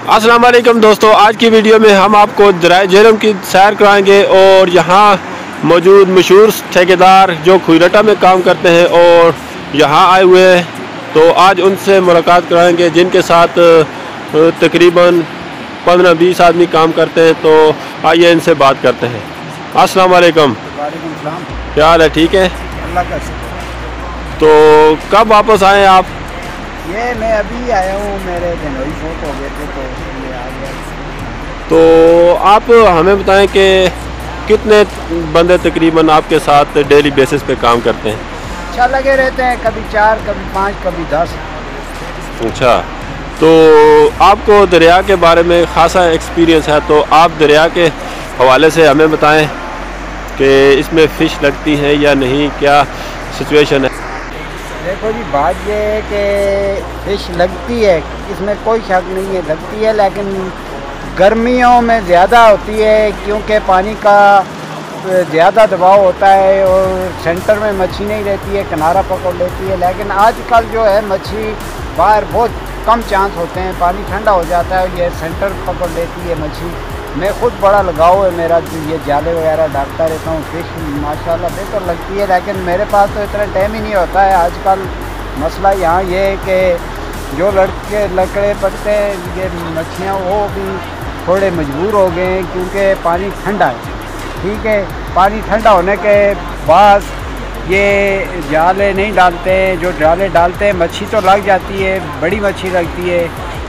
अस्सलाम वालेकुम दोस्तों आज की वीडियो में हम आपको दराय जेलम की सैर कराएँगे और यहाँ मौजूद मशहूर ठेकेदार जो खुरटा में काम करते हैं और यहाँ आए हुए हैं। तो आज उनसे मुलाकात कराएँगे जिनके साथ तकरीबन पंद्रह बीस आदमी काम करते हैं। तो आइए इनसे बात करते हैं। अस्सलाम वालेकुम क्या हाल है? ठीक है? अल्लाह का तो कब वापस आए आप? ये मैं अभी आया हूँ मेरे जनवरी हो गए थे तो ये आ गया। तो आप हमें बताएँ कि कितने बंदे तकरीबन आपके साथ डेली बेसिस पे काम करते हैं? अच्छा लगे रहते हैं कभी चार कभी पाँच कभी दस। अच्छा तो आपको दरिया के बारे में ख़ासा एक्सपीरियंस है तो आप दरिया के हवाले से हमें बताएँ कि इसमें फ़िश लगती हैं या नहीं क्या सिचुएशन है? देखो जी, बात ये है कि फ़िश लगती है, इसमें कोई शक नहीं है, लगती है, लेकिन गर्मियों में ज़्यादा होती है क्योंकि पानी का ज़्यादा दबाव होता है और सेंटर में मच्छी नहीं रहती है, किनारा पकड़ लेती है। लेकिन आजकल जो है, मच्छी बाहर बहुत कम चांस होते हैं, पानी ठंडा हो जाता है और ये सेंटर पकड़ लेती है मच्छी। मैं खुद बड़ा लगाव है, मेरा जो ये जाले वगैरह डालता रहता हूँ फ़िश माशाल्लाह बेहतर लगती है, लेकिन मेरे पास तो इतना टाइम ही नहीं होता है। आजकल मसला यहाँ ये है कि जो लड़के, लकड़े पकते हैं, ये मच्छियाँ वो भी थोड़े मजबूर हो गए हैं क्योंकि पानी ठंडा है। ठीक है, पानी ठंडा होने के बाद ये जाले नहीं डालते हैं जो जाले डालते हैं, मच्छी तो लग जाती है, बड़ी मच्छी लगती है,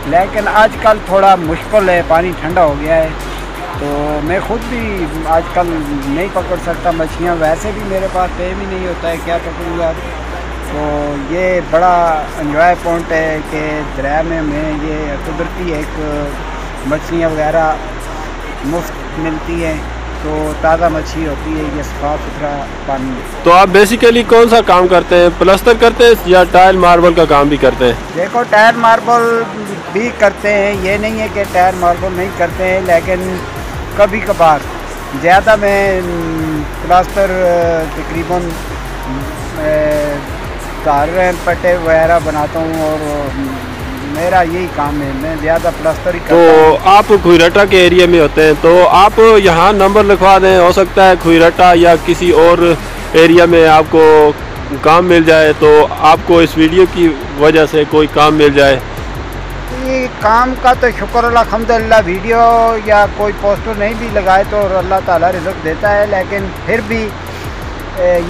लेकिन आजकल थोड़ा मुश्किल है, पानी ठंडा हो गया है। तो मैं ख़ुद भी आजकल नहीं पकड़ सकता मछलियाँ। वैसे भी मेरे पास टाइम ही नहीं होता है क्या पकड़ूँगा। तो ये बड़ा इन्जॉय पॉइंट है कि दरिया में हमें ये कुदरती एक मछलियाँ वगैरह मुफ़्त मिलती हैं। तो ताज़ा मछली होती है ये साफ़ सुथरा पानी तो आप बेसिकली कौन सा काम करते हैं? प्लस्तर करते हैं या टाइल मार्बल का काम भी करते हैं? देखो टायर मार्बल भी करते हैं। ये नहीं है कि टायर मार्बल नहीं करते हैं लेकिन कभी कभार ज़्यादा मैं प्लास्टर तकरीबन घर पट्टे वगैरह बनाता हूँ और मेरा यही काम है। मैं ज़्यादा प्लास्टर ही तो आप खुरटा के एरिया में होते हैं तो आप यहाँ नंबर लिखवा दें हो सकता है खुरटा या किसी और एरिया में आपको काम मिल जाए तो आपको इस वीडियो की वजह से कोई काम मिल जाए। ये काम का तो शुक्र अलहमदिल्ला वीडियो या कोई पोस्टर नहीं भी लगाए तो अल्लाह ताला रिज़ल्ट देता है, लेकिन फिर भी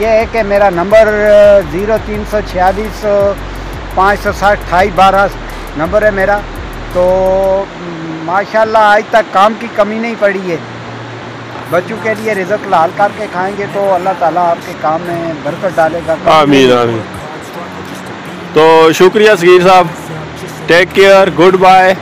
ये है कि मेरा नंबर ज़ीरो तीन सौ छियालीस, पाँच सौ साठ अठाई बारह नंबर है मेरा। तो माशाल्लाह आज तक काम की कमी नहीं पड़ी है। बच्चों के लिए रिज़ल्ट लाल करके खाएँगे तो अल्लाह ताला आपके काम में बरकत डालेगा। आमीन आमीन। तो शुक्रिया सगीर साहब। Take care good bye